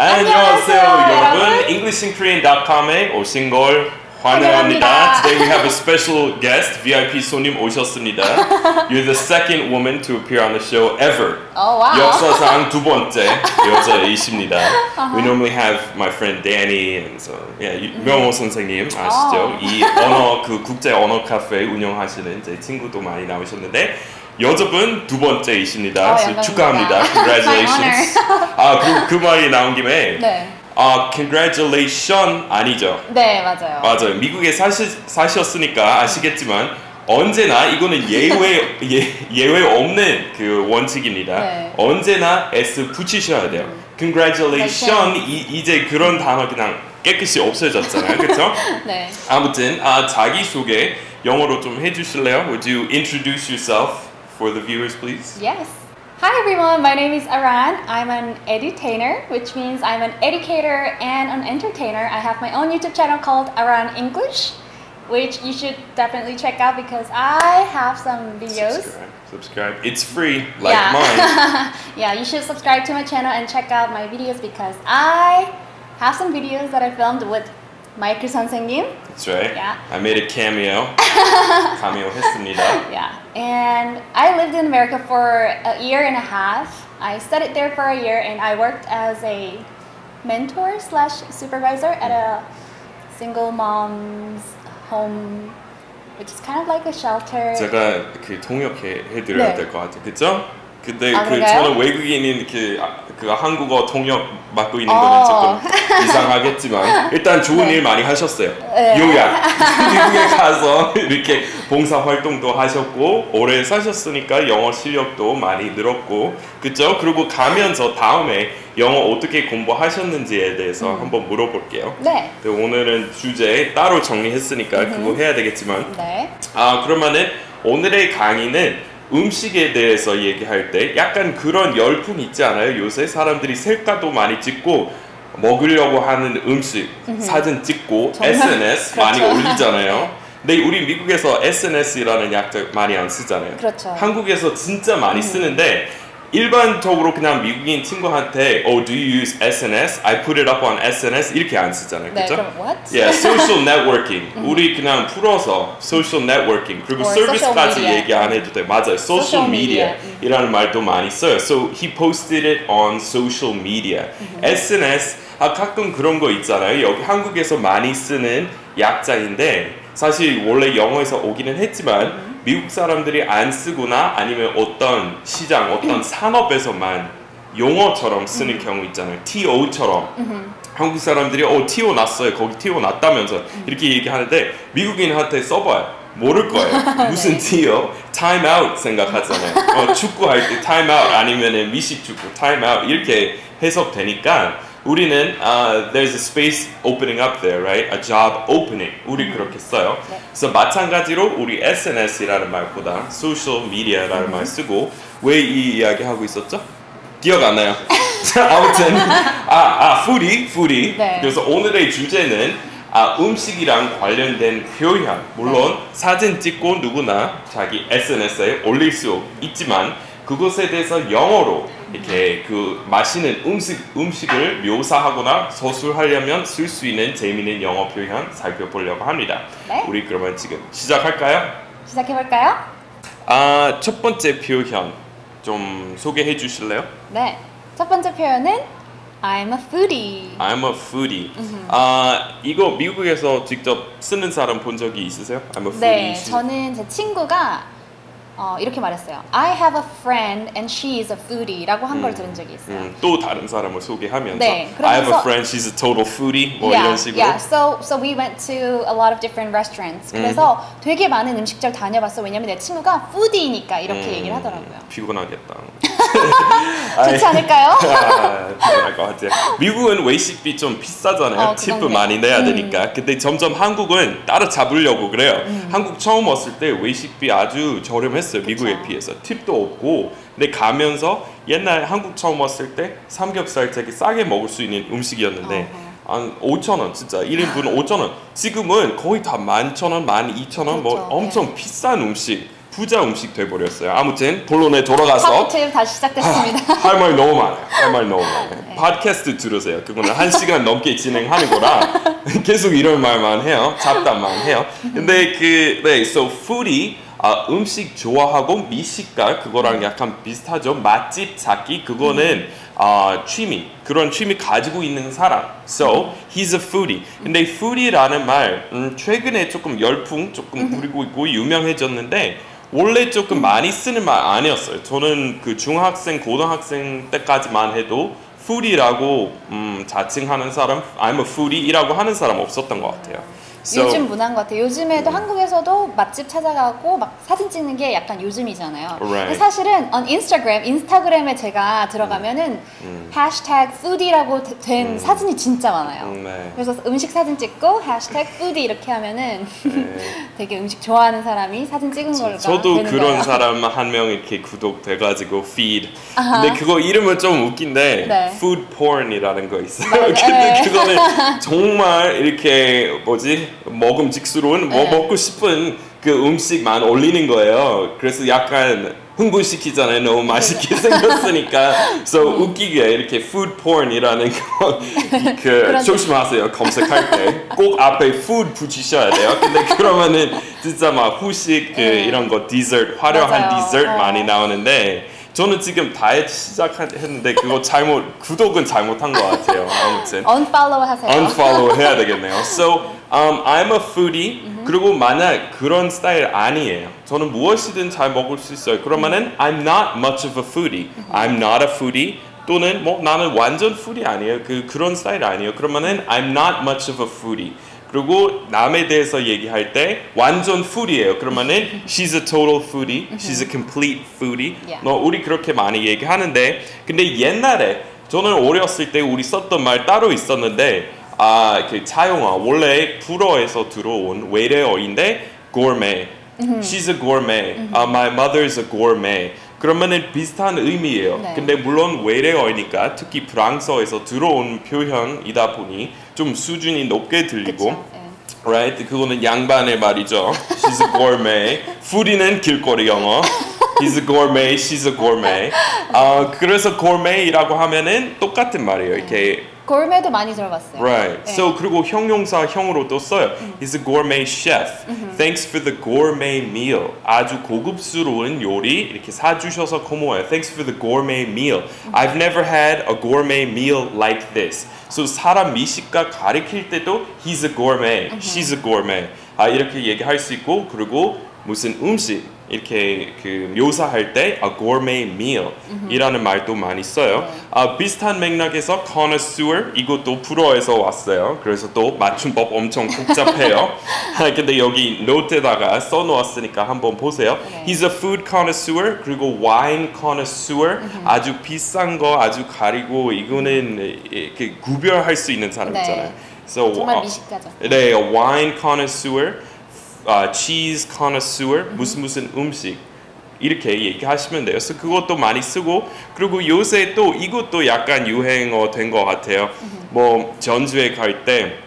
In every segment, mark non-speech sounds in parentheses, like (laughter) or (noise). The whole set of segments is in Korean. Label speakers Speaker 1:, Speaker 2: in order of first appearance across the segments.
Speaker 1: 안녕하세요,
Speaker 2: 안녕하세요,
Speaker 1: 여러분. EnglishinKorean.com에 오신 걸 환영합니다.
Speaker 2: 환영합니다.
Speaker 1: Today we have a special guest, VIP 손님 오셨습니다. (laughs) You're the second woman to appear on the show ever.
Speaker 2: Oh, wow.
Speaker 1: 역사상 두 번째 (laughs) 여자이십니다. We normally have my friend Danny and so yeah, 유명호 선생님 아시죠?
Speaker 2: Oh.
Speaker 1: 이 언어 그 국제 언어 카페 운영하시는 제 친구도 많이 나오셨는데 여자분 두 번째이십니다.
Speaker 2: 어.
Speaker 1: 축하합니다. (laughs) Congratulations. 아, 그, 그 말이 나온 김에
Speaker 2: 네.
Speaker 1: 아, congratulation 아니죠.
Speaker 2: 네, 맞아요.
Speaker 1: 맞아요. 미국에 사시, 사셨으니까 아시겠지만 언제나 이거는 예외 (laughs) 예, 예외 없는 그 원칙입니다.
Speaker 2: 네.
Speaker 1: 언제나 s 붙이셔야 돼요. congratulation 이, 이제 그런 단어 그냥 깨끗이 없어졌잖아요. 그렇죠? (laughs)
Speaker 2: 네.
Speaker 1: 아무튼 아, 자기 소개 영어로 좀 해주실래요? Would you introduce yourself for the viewers, please?
Speaker 2: Yes. Hi everyone, my name is Aran. I'm an edutainer, which means I'm an educator and an entertainer. I have my own YouTube channel called Aran English, which you should definitely check out because I have some videos.
Speaker 1: Subscribe. Subscribe. It's free, like
Speaker 2: yeah.
Speaker 1: mine. (laughs)
Speaker 2: yeah, you should subscribe to my channel and check out my videos because I have some videos that I filmed with Michael 선생님.
Speaker 1: That's right.
Speaker 2: Yeah.
Speaker 1: I made a cameo. (laughs) cameo 했습니다.
Speaker 2: Yeah, and I lived in America for a year and a half. I studied there for a year, and I worked as a mentor slash supervisor at a single mom's home, which is kind of like a shelter.
Speaker 1: 제가 그 통역해 해드려야
Speaker 2: 네.
Speaker 1: 될 것 같아요. 그죠? 근데
Speaker 2: 아,
Speaker 1: 그? 저는 외국인인 그, 아, 그 한국어 통역 맡고 있는
Speaker 2: 어.
Speaker 1: 거는 조금 (laughs) 이상하겠지만 일단 좋은
Speaker 2: 네.
Speaker 1: 일 많이 하셨어요.
Speaker 2: 네.
Speaker 1: 요약 (laughs) 미국에 가서 이렇게 봉사 활동도 하셨고 오래 사셨으니까 영어 실력도 많이 늘었고 그죠? 그리고 가면서 다음에 영어 어떻게 공부하셨는지에 대해서 한번 물어볼게요.
Speaker 2: 네,
Speaker 1: 근데 오늘은 주제 따로 정리했으니까 그거 해야 되겠지만
Speaker 2: 네,
Speaker 1: 아 그러면은 오늘의 강의는 음식에 대해서 얘기할 때 약간 그런 열풍 있지 않아요? 요새 사람들이 셀카도 많이 찍고 먹으려고 하는 음식 사진 찍고
Speaker 2: 정말
Speaker 1: SNS (laughs) 많이
Speaker 2: 그렇죠.
Speaker 1: 올리잖아요. (laughs) 근데 우리 미국에서 SNS라는 약자 많이 안 쓰잖아요.
Speaker 2: 그렇죠.
Speaker 1: 한국에서 진짜 많이 쓰는데 일반적으로 그냥 미국인 친구한테 Oh, do you use SNS? I put it up on SNS 이렇게 안 쓰잖아요.
Speaker 2: 네.
Speaker 1: 그죠?
Speaker 2: 그럼 what?
Speaker 1: Yeah, social networking. 우리 그냥 풀어서 social networking 그리고
Speaker 2: Or
Speaker 1: 서비스까지
Speaker 2: social media.
Speaker 1: 얘기 안 해도 돼. 맞아요. social
Speaker 2: Social
Speaker 1: media
Speaker 2: media.
Speaker 1: 이라는 말도 많이 써요. So he posted it on social media. SNS 아 가끔 그런 거 있잖아요. 여기 한국에서 많이 쓰는 약자인데 사실 원래 영어에서 오기는 했지만 미국 사람들이 안 쓰거나 아니면 어떤 시장, 어떤 산업에서만 용어처럼 쓰는 경우 있잖아요. TO처럼. 한국 사람들이 어 TO 났어요. 거기 TO 났다면서 이렇게 얘기하는데 미국인한테 써봐요. 모를 거예요. (laughs) 무슨 TO? Time out 생각하잖아요. (laughs) 어, 축구할 때 time out 아니면은 미식 축구 time out 이렇게 해석되니까 우리는 uh, there's a space opening up there, right? A job opening. 우리 그렇게 써요.
Speaker 2: 네.
Speaker 1: 그래서 마찬가지로 우리 SNS라는 말보다 social media라는 말 쓰고 왜 이 이야기 하고 있었죠? 기억 안 나요. 자, (laughs) 아무튼 아, 아, 푸디, 푸디.
Speaker 2: 네.
Speaker 1: 그래서 오늘의 주제는 아, 음식이랑 관련된 표현. 물론 사진 찍고 누구나 자기 SNS에 올릴 수 있지만 그것에 대해서 영어로 이렇게 그 맛있는 음식 음식을 묘사하거나 서술하려면 쓸 수 있는 재미있는 영어 표현 살펴보려고 합니다.
Speaker 2: 네.
Speaker 1: 우리 그러면 지금 시작할까요?
Speaker 2: 시작해 볼까요?
Speaker 1: 아, 첫 번째 표현 좀 소개해 주실래요?
Speaker 2: 네, 첫 번째 표현은 I'm a foodie.
Speaker 1: I'm a foodie. 아, 이거 미국에서 직접 쓰는 사람 본 적이 있으세요? I'm a foodie.
Speaker 2: 네, 저는 제 친구가 어, 이렇게 말했어요. I have a friend and she is a foodie라고 한걸 들은 적이 있어요.
Speaker 1: 음, 또 다른 사람을 소개하면서
Speaker 2: 네,
Speaker 1: I have a
Speaker 2: 그러면서-
Speaker 1: friend, she's a total foodie 뭐
Speaker 2: yeah,
Speaker 1: 이런 식으로
Speaker 2: yeah. So, so we went to a lot of different restaurants. 그래서 되게 많은 음식점 다녀봤어. 왜냐면 내 친구가 foodie니까 이렇게
Speaker 1: 음,
Speaker 2: 얘기를 하더라고요.
Speaker 1: 피곤하겠다.
Speaker 2: 좋지 않을까요?
Speaker 1: 아, 피곤할 것 같아요. 미국은 외식비 좀 비싸잖아요.
Speaker 2: 어, 그래요.
Speaker 1: 많이 내야
Speaker 2: 음.
Speaker 1: 되니까. 근데 점점 한국은 따라잡으려고 그래요.
Speaker 2: 음.
Speaker 1: 한국 처음 왔을 때 외식비 아주 저렴했어요. 미국에 비해서. 팁도 없고. 근데 가면서 옛날 한국 처음 왔을 때 삼겹살 되게 싸게 먹을 수 있는 음식이었는데 한 5천 원 진짜 1인분 5천 원. 지금은 거의 다 11,000원, 12,000원 뭐
Speaker 2: 그렇죠.
Speaker 1: 엄청 비싼 음식 부자 음식 돼버렸어요. 아무튼 본론에 돌아가서
Speaker 2: 팝팁 다시 시작됐습니다.
Speaker 1: 할말 너무 많아요. (laughs) 할말 너무 많아요. 팟캐스트 들으세요. 그거는 한 시간 넘게 진행하는 거라 (laughs) 계속 이런 말만 해요. 잡담만 해요. 근데 그 네, so food이 아, 음식 좋아하고 미식가 그거랑 약간 비슷하죠. 맛집 찾기 그거는 아, 취미 그런 취미 가지고 있는 사람. So he's a foodie. 근데 foodie라는 말 음, 최근에 조금 열풍 조금 부리고 있고 유명해졌는데 원래 조금 많이 쓰는 말 아니었어요. 저는 그 중학생, 고등학생 때까지만 해도 foodie라고 음, 자칭하는 사람, I'm a foodie이라고 하는 사람 없었던 것 같아요. So,
Speaker 2: 요즘 문화인 것 같아요. 요즘에도 한국에서도 맛집 찾아가고 막 사진 찍는 게 약간 요즘이잖아요.
Speaker 1: Right.
Speaker 2: 사실은 on Instagram, 인스타그램에 제가 들어가면은 해시태그 foodie라고 되- 된 사진이 진짜 많아요.
Speaker 1: 음, 네.
Speaker 2: 그래서 음식 사진 찍고 해시태그 foodie 이렇게 하면은
Speaker 1: 네. (laughs)
Speaker 2: 되게 음식 좋아하는 사람이 사진 찍은 걸가
Speaker 1: 저도 그런
Speaker 2: 거예요. (laughs)
Speaker 1: 사람 한 명 이렇게 구독돼가지고 feed. 근데 그거 이름은 좀 웃긴데
Speaker 2: 네.
Speaker 1: food porn이라는 거 있어요.
Speaker 2: 맞아요. (laughs)
Speaker 1: 근데 그거는 정말 이렇게 뭐지 먹음직스러운 뭐
Speaker 2: 네.
Speaker 1: 먹고 싶은 그 음식만 올리는 거예요. 그래서 약간 흥분시키잖아요. 너무 맛있게 생겼으니까. (laughs) So 웃기게 이렇게 food porn이라는 거, (laughs) 그,
Speaker 2: 그런-
Speaker 1: 조심하세요. 검색할 때. 꼭 앞에 food 붙이셔야 돼요. 근데 그러면은 진짜 막 후식 그
Speaker 2: 네.
Speaker 1: 이런 거 디저트, 화려한
Speaker 2: 맞아요.
Speaker 1: 디저트
Speaker 2: 어.
Speaker 1: 많이 나오는데 저는 지금 다이어트 시작했는데 그거 잘못, 구독은 잘못한 것 같아요. 아무튼.
Speaker 2: unfollow 하세요.
Speaker 1: unfollow 해야 되겠네요. So um, I'm a foodie. 그리고 만약 그런 스타일 아니에요. 저는 무엇이든 잘 먹을 수 있어요. 그러면은 I'm not much of a foodie. I'm not a foodie. 또는 뭐 나는 완전 foodie 아니에요. 그 그런 스타일 아니에요. 그러면은 I'm not much of a foodie. 그리고 남에 대해서 얘기할 때 완전 foodie예요. 그러면은 she's a total foodie. She's a complete foodie.
Speaker 2: Yeah.
Speaker 1: 너 우리 그렇게 많이 얘기하는데 근데 옛날에 저는 어렸을 때 우리 썼던 말 따로 있었는데 아그 차용화 원래 불어에서 들어온 외래어인데 gourmet. She's a gourmet. Uh, my mother's a gourmet. 그러면은 비슷한 의미예요.
Speaker 2: 네.
Speaker 1: 근데 물론 외래어니까 특히 프랑스어에서 들어온 표현이다 보니 좀 수준이 높게 들리고
Speaker 2: 그쵸? 예.
Speaker 1: right? 그거는 양반의 말이죠. She's a gourmet. foodie는 길거리 영어. He's a gourmet. She's a gourmet. 아 그래서 gourmet이라고 하면은 똑같은 말이에요. 이렇게
Speaker 2: 골메도 많이 들어봤어요.
Speaker 1: right.
Speaker 2: 네.
Speaker 1: So 그리고 형용사 형으로 또 써요. He's a gourmet chef. Thanks for the gourmet meal. 아주 고급스러운 요리 이렇게 사주셔서 고마워요. Thanks for the gourmet meal. I've never had a gourmet meal like this. So 사람 미식가 가리킬 때도 he's a gourmet, she's a gourmet. 아 이렇게 얘기할 수 있고 그리고 무슨 음식 이렇게 그 묘사할 때 a gourmet meal 이라는 말도 많이 써요. 아, 비슷한 맥락에서 connoisseur 이것도 불어에서 왔어요. 그래서 또 맞춤법 엄청 복잡해요. (laughs) 아, 근데 여기 노트에다가 써놓았으니까 한번 보세요.
Speaker 2: 네.
Speaker 1: He's a food connoisseur 그리고 wine connoisseur 아주 비싼 거 아주 가리고 이거는 이- 그 구별할 수 있는 사람
Speaker 2: 네.
Speaker 1: 있잖아요. So,
Speaker 2: 정말
Speaker 1: 어,
Speaker 2: 미식가죠.
Speaker 1: 네, wine connoisseur, 아, cheese connoisseur, 무슨 무슨 음식 이렇게 얘기하시면 돼요. 그래서 그것도 많이 쓰고 그리고 요새 또 이것도 약간 유행어 된 것 같아요. 뭐 전주에 갈 때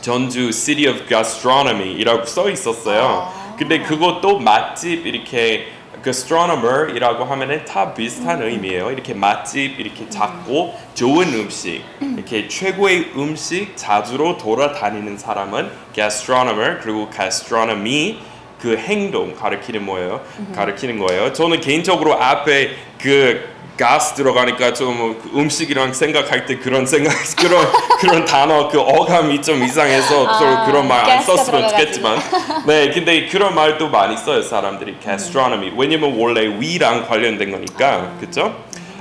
Speaker 1: 전주 City of Gastronomy이라고 써 있었어요.
Speaker 2: 아.
Speaker 1: 근데 그것도 맛집 이렇게 gastronomer이라고 하면은 다 비슷한 의미예요. 이렇게 맛집 이렇게 작고 좋은 음식 이렇게 최고의 음식 자주로 돌아다니는 사람은 gastronomer 그리고 gastronomy 그 행동 가르치는 뭐예요? 가르치는 거예요. 저는 개인적으로 앞에 그 가스 들어가니까 좀 음식이랑 생각할 때 그런 생각 (laughs) 그런 그런 단어 그 어감이 좀 이상해서
Speaker 2: 아,
Speaker 1: 그런 말 안 썼으면. 좋겠지만 네 근데 그런 말도 많이 써요 사람들이 gastronomy 왜냐면 원래 위랑 관련된 거니까 그죠?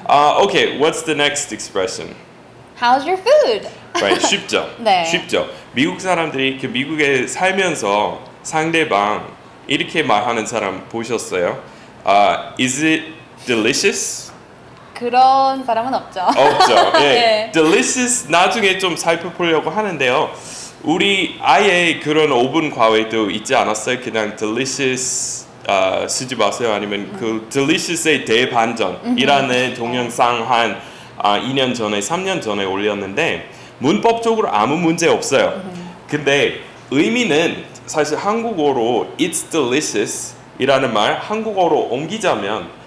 Speaker 1: 아 오케이 what's the next expression?
Speaker 2: How's your food?
Speaker 1: right, (laughs) 쉽죠.
Speaker 2: 네.
Speaker 1: 쉽죠. 미국 사람들이 그 미국에 살면서 상대방 이렇게 말하는 사람 보셨어요? 아, is it delicious?
Speaker 2: 그런 사람은 없죠.
Speaker 1: 없죠. (laughs) 예.
Speaker 2: 네.
Speaker 1: delicious 나중에 좀 살펴보려고 하는데요. 우리 아예 그런 오븐 과외도 있지 않았어요? 그냥 delicious 아, 쓰지 마세요. 아니면 그 delicious의 대반전이라는 동영상 한 아, 2년 전에, 3년 전에 올렸는데 문법적으로 아무 문제 없어요. 근데 의미는 사실 한국어로 it's delicious 이라는 말 한국어로 옮기자면 어,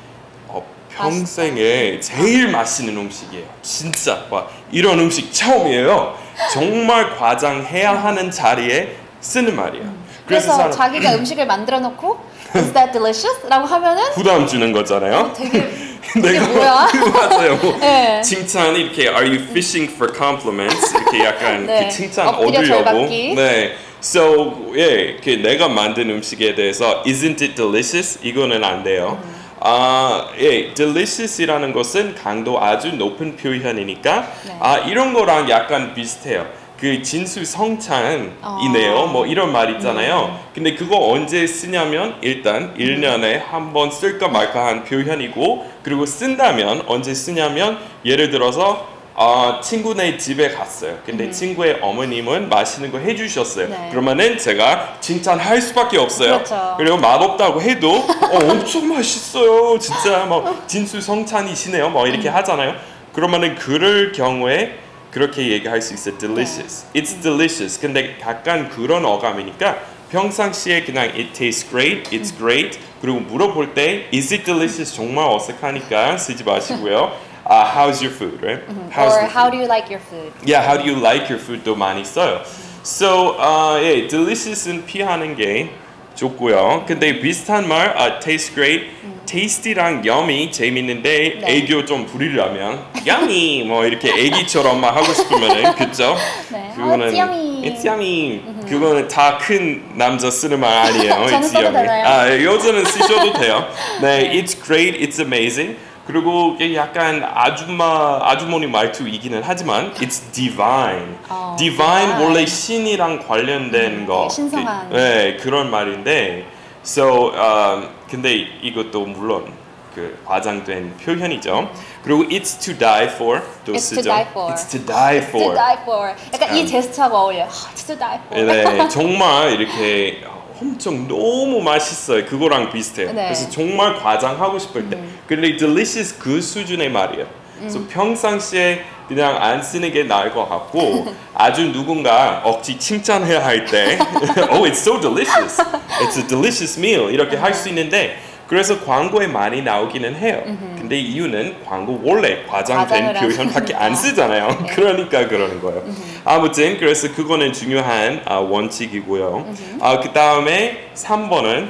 Speaker 1: 평생에 제일 맛있는 음식이에요. 진짜 와, 이런 음식 처음이에요. 정말 과장해야 하는 자리에 쓰는 말이에요.
Speaker 2: 그래서
Speaker 1: 사람-
Speaker 2: 자기가 (clears throat) 음식을 만들어 놓고 Is that delicious? 라고 하면은
Speaker 1: 부담 주는 거잖아요.
Speaker 2: 되게 이게 (laughs)
Speaker 1: 내가
Speaker 2: 뭐야? (laughs)
Speaker 1: 맞아요. (laughs)
Speaker 2: 네.
Speaker 1: 칭찬 이렇게 Are you fishing for compliments? 이렇게 약간
Speaker 2: 네.
Speaker 1: 그 칭찬 얻으려고. 네. So 예, 그 내가 만든 음식에 대해서 Isn't it delicious? 이거는 안 돼요.
Speaker 2: 음.
Speaker 1: 아, 예, delicious이라는 것은 강도 아주 높은 표현이니까
Speaker 2: 네.
Speaker 1: 아 이런 거랑 약간 비슷해요. 그 진수 성찬이네요.
Speaker 2: 어.
Speaker 1: 뭐 이런 말 있잖아요.
Speaker 2: 음.
Speaker 1: 근데 그거 언제 쓰냐면 일단 1년에 한 번 쓸까 말까 한 표현이고 그리고 쓴다면 언제 쓰냐면 예를 들어서 아, 친구네 집에 갔어요. 근데 친구의 어머님은 맛있는 거 해주셨어요.
Speaker 2: 음. 네.
Speaker 1: 그러면은 제가 칭찬할 수밖에 없어요.
Speaker 2: 그렇죠.
Speaker 1: 리고 맛없다고 해도 어, 엄청 맛있어요. 진짜 뭐 진수 성찬이시네요. 뭐 이렇게
Speaker 2: 음.
Speaker 1: 하잖아요. 그러면은 그럴 경우에 그렇게 얘기할 수 있어요. delicious.
Speaker 2: 네.
Speaker 1: It's delicious. 근데 약간 그런 어감이니까 평상시에 그냥 it tastes great, it's
Speaker 2: 음.
Speaker 1: great. 그리고 물어볼 때 is it delicious 정말 어색하니까 쓰지 마시고요. 아, how's your food, right? How's
Speaker 2: Or how
Speaker 1: food?
Speaker 2: do you like your food?
Speaker 1: Yeah, how do you like your food도 많이 써요. So, 어, 예, delicious은 피하는 게 좋고요. 근데 비슷한 말, 아, taste great, tasty랑 yummy 재밌는데
Speaker 2: 네.
Speaker 1: 애교 좀 부리려면 yummy 뭐 이렇게 애기처럼 막 하고 싶으면은 그죠?
Speaker 2: 네.
Speaker 1: 그거는
Speaker 2: 어, it's yummy.
Speaker 1: it's yummy. 그거는 다 큰 남자 쓰는 말 아니에요.
Speaker 2: 저는
Speaker 1: it's
Speaker 2: 써도. 되나요?
Speaker 1: 아, 예, 여자는 쓰셔도 돼요. 네, it's great, it's amazing. 그리고 약간 아줌마 아주머니 말투이기는 하지만 it's divine.
Speaker 2: 어,
Speaker 1: divine
Speaker 2: divine.
Speaker 1: 원래 신이랑 관련된 거.
Speaker 2: 네, 신성한.
Speaker 1: 그, 네, 그런 말인데 so 어, 근데 이것도 물론 그 과장된 표현이죠. 그리고 it's to die for 또
Speaker 2: It's
Speaker 1: 쓰죠.
Speaker 2: to die for.
Speaker 1: It's to die for.
Speaker 2: To die for. 약간 이
Speaker 1: 음.
Speaker 2: 제스처가 어울려요. (laughs) It's to die for.
Speaker 1: 네, 정말 이렇게 엄청 너무 맛있어요. 그거랑 비슷해요.
Speaker 2: 네.
Speaker 1: 그래서 정말 과장하고 싶을 때. 근데 delicious 그 수준의 말이에요. 그래서 평상시에 그냥 안 쓰는 게 나을 것 같고 (laughs) 아주 누군가 억지 칭찬해야 할 때 (laughs) Oh, it's so delicious. It's a delicious meal. 이렇게 할 수 있는데 그래서 광고에 많이 나오기는 해요. 근데 이유는 광고 원래 과장된 표현밖에 안. 쓰잖아요.
Speaker 2: 네. (laughs)
Speaker 1: 그러니까 그러는 거예요. 아무튼 그래서 그거는 중요한 아, 원칙이고요. 아, 그 다음에 3번은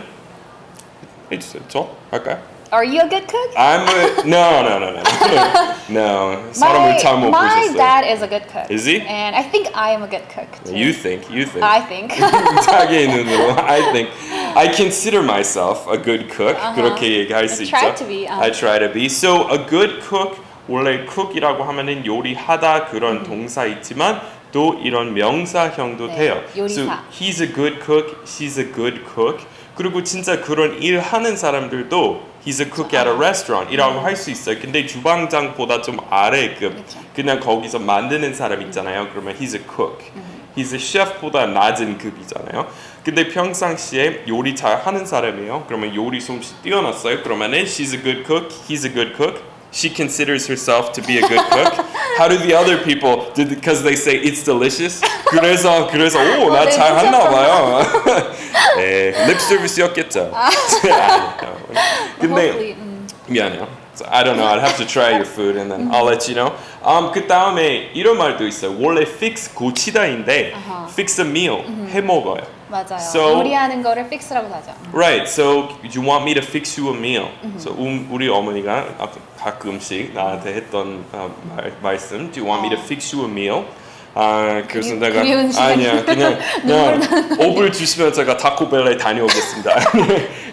Speaker 1: 해주세요. 저 할까요?
Speaker 2: Are you a good cook?
Speaker 1: I'm a, no, no, no, no, no. 사람을 잘못
Speaker 2: my
Speaker 1: 보셨어요.
Speaker 2: dad is a good cook.
Speaker 1: Is he?
Speaker 2: And I think I am a good cook too.
Speaker 1: You think, you think.
Speaker 2: I think.
Speaker 1: 자기의 눈으로 I think I consider myself a good cook
Speaker 2: Uh-huh.
Speaker 1: 그렇게 얘기할
Speaker 2: I
Speaker 1: 수
Speaker 2: try
Speaker 1: 있죠.
Speaker 2: to be, uh.
Speaker 1: I try to be. So a good cook 원래 cook이라고 하면은 요리하다 그런 동사 있지만 또 이런 명사형도
Speaker 2: 음. 네,
Speaker 1: 돼요.
Speaker 2: 요리사.
Speaker 1: So he's a good cook, she's a good cook. 그리고 진짜 그런 일 하는 사람들도 he's a cook at a restaurant이라고 할 수 있어요. 근데 주방장보다 좀 아래급
Speaker 2: 음. 그쵸.
Speaker 1: 그냥 거기서 만드는 사람 있잖아요. 그러면 he's a cook.
Speaker 2: 음.
Speaker 1: he's a chef보다 낮은 급이잖아요. 근데 평상시에 요리 잘 하는 사람이에요. 그러면 요리 솜씨 뛰어났어요. 그러면은 she's a good cook, he's a good cook. She considers herself to be a good cook. How do the other people? Because they say it's delicious. 그래서 그래서 오나
Speaker 2: 네,
Speaker 1: 잘 했나
Speaker 2: 미쳤구나.
Speaker 1: 봐요. 네, 립 서비스였겠죠. 근데
Speaker 2: Hopefully, 음.
Speaker 1: 미안해요. So I don't know. I'd have to try your food and then I'll let you know. Um, 그 다음에 이런 말도 있어요. 원래 fix 고치다인데
Speaker 2: 아하.
Speaker 1: fix a meal 해 먹어요.
Speaker 2: 맞아요.
Speaker 1: So-
Speaker 2: 요리하는 거를 fix라고 하죠.
Speaker 1: Right. So you want me to fix you a meal. So 음, 우리 어머니가 가끔씩 나한테 했던 어, 말, 말씀. Do you want me to
Speaker 2: 어.
Speaker 1: fix you a meal? 아 그래서 내가. 아니야 그냥 그냥 5불 주시면 제가 타코벨에 다녀오겠습니다.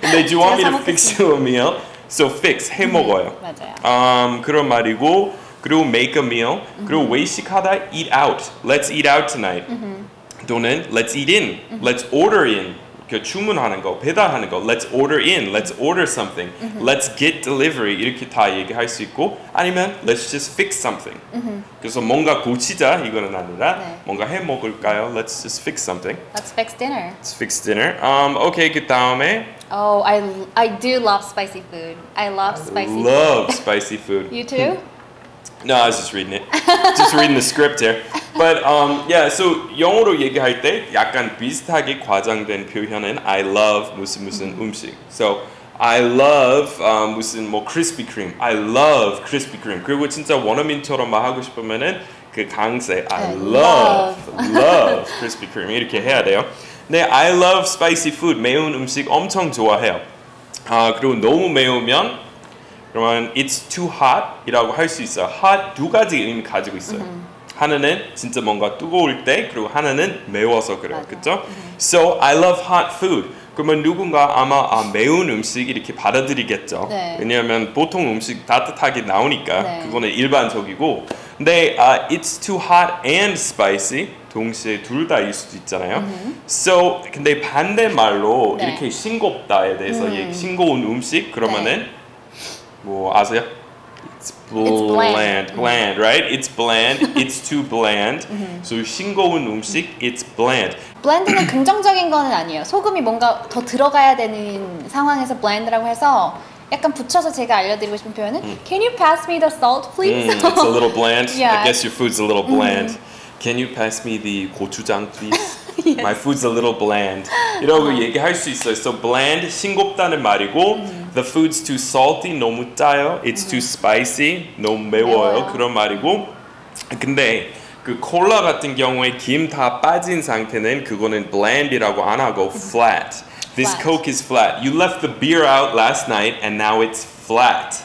Speaker 1: 근데 do you want me to fix you a meal? So fix 해 먹어요.
Speaker 2: 맞아요.
Speaker 1: 음, 그런 말이고 그리고 make a meal 그리고 외식하다 eat out let's eat out tonight 또는 let's eat in let's order in 그 주문하는 거 배달하는 거 let's order in let's order something let's get delivery 이렇게 다 얘기할 수 있고 아니면 let's just fix something 그래서 뭔가 고치자 이거는 아니라
Speaker 2: 네.
Speaker 1: 뭔가 해 먹을까요 let's just fix something
Speaker 2: Let's fix dinner.
Speaker 1: let's fix dinner um, 오케이 그 다음에
Speaker 2: Oh, I I do love spicy food. I love spicy
Speaker 1: love spicy food
Speaker 2: food. (laughs) You too?
Speaker 1: No, I was just reading it. just reading the script here. But um, yeah, so 영어로 얘기할 때 약간 비슷하게 과장된 표현은 I love 무슨 무슨 음식. So I love um, 무슨 뭐 크리스피 크림. I love 크리스피 크림. 그리고 진짜 원어민처럼 말하고 싶으면은 그 강세 I
Speaker 2: 네,
Speaker 1: love love 크리스피 크림 이렇게 해야 돼요. 네, I love spicy food. 매운 음식 엄청 좋아해요. 아 그리고 너무 매우면 그러면 it's too hot 이라고 할 수 있어요. hot 두 가지 의미 가지고 있어요. 하나는 진짜 뭔가 뜨거울 때 그리고 하나는 매워서 그래요. 그렇죠? So I love hot food. 그러면 누군가 아마 아, 매운 음식 이렇게 받아들이겠죠.
Speaker 2: 네.
Speaker 1: 왜냐하면 보통 음식 따뜻하게 나오니까
Speaker 2: 네.
Speaker 1: 그거는 일반적이고. 근데 아, it's too hot and spicy 동시에 둘 다일 수도 있잖아요. So 근데 반대 말로
Speaker 2: 네.
Speaker 1: 이렇게 싱겁다에 대해서
Speaker 2: 음.
Speaker 1: 싱거운 음식 그러면은 뭐 아세요? It's bland,
Speaker 2: bland.
Speaker 1: bland, right? It's bland. It's too bland. So 싱거운 음식, it's bland.
Speaker 2: 블렌드는 긍정적인 거는 아니에요. 소금이 뭔가 더 들어가야 되는 상황에서 블렌드라고 해서 약간 붙여서 제가 알려드리고 싶은 표현은 Can you pass me the salt, please?
Speaker 1: Mm, it's a little bland.
Speaker 2: Yeah.
Speaker 1: I guess your food's a little bland. Can you pass me the gochujang, please? (laughs) My food's a little bland. 이러고 얘기할 수 있어요. So bland, 싱겁다는 말이고 the food's too salty, 너무 짜요. It's too spicy, 너무 매워요.
Speaker 2: 매워요.
Speaker 1: 그런 말이고 근데 그 콜라 같은 경우에 김 다 빠진 상태는 그거는 bland이라고 안 하고 flat. This
Speaker 2: Flat.
Speaker 1: Coke is flat. You left the beer out last night and now it's flat.